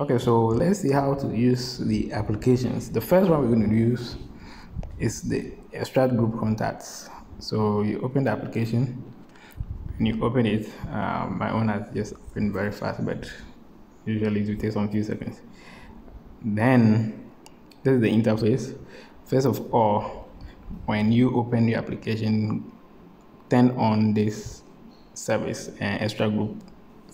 Okay, so let's see how to use the applications. The first one we're going to use is the extract group contacts. So you open the application, and you open it. Um, my own has just opened very fast, but usually it will take some few seconds. Then this is the interface. First of all, when you open the application, turn on this service and uh, extract group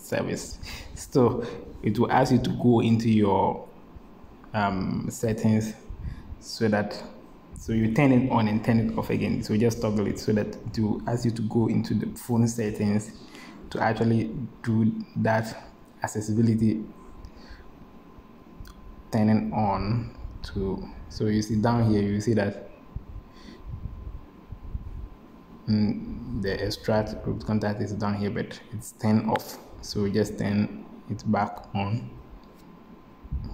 service. So it will ask you to go into your um, settings so that so you turn it on and turn it off again. So just toggle it so that it will ask you to go into the phone settings to actually do that accessibility turning on to so you see down here you see that mm, the extract group contact is down here but it's turned off so just turn it back on.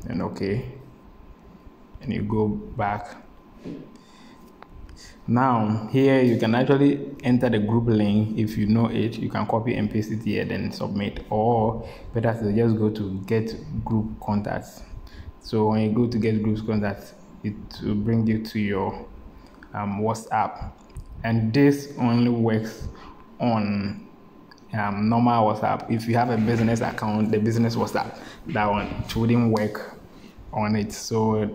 And okay. And you go back. Now here you can actually enter the group link. If you know it you can copy and paste it here then submit. Or better to just go to get group contacts. So when you go to get group contacts it will bring you to your um, whatsapp. And this only works on um, normal WhatsApp. If you have a business account, the business WhatsApp, that one it wouldn't work on it. So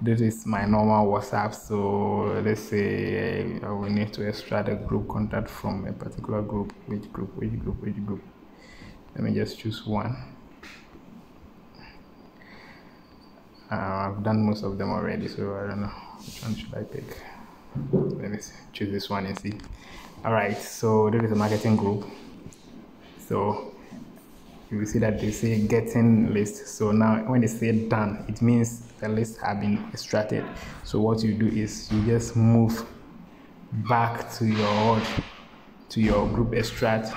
this is my normal WhatsApp. So let's say uh, we need to extract a group contact from a particular group. Which group? Which group? Which group? Let me just choose one. Uh, I've done most of them already, so I don't know which one should I pick. Let me see. choose this one and see. All right, so this is a marketing group. So you will see that they say getting list. So now when they say done, it means the list have been extracted. So what you do is you just move back to your to your group extract.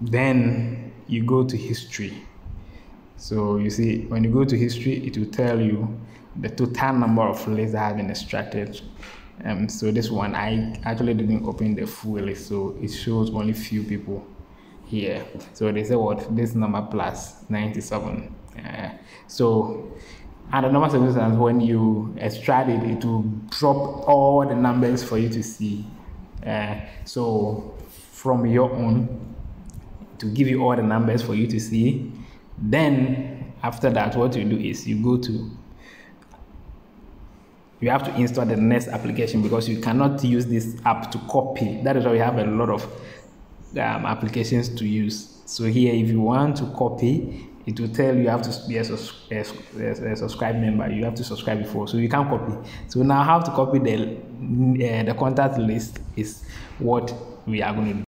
Then you go to history. So you see when you go to history, it will tell you the total number of lists that have been extracted um, so this one, I actually didn't open the full list, so it shows only few people here. So they say what this number plus 97. Uh, so under normal circumstances, when you extract it, it will drop all the numbers for you to see. Uh, so from your own, to give you all the numbers for you to see. Then after that, what you do is you go to you have to install the next application because you cannot use this app to copy. That is why we have a lot of um, applications to use. So here, if you want to copy, it will tell you have to be a, a, a, subscribe member. You have to subscribe before, so you can't copy. So now how to copy the uh, the contact list is what we are going to do.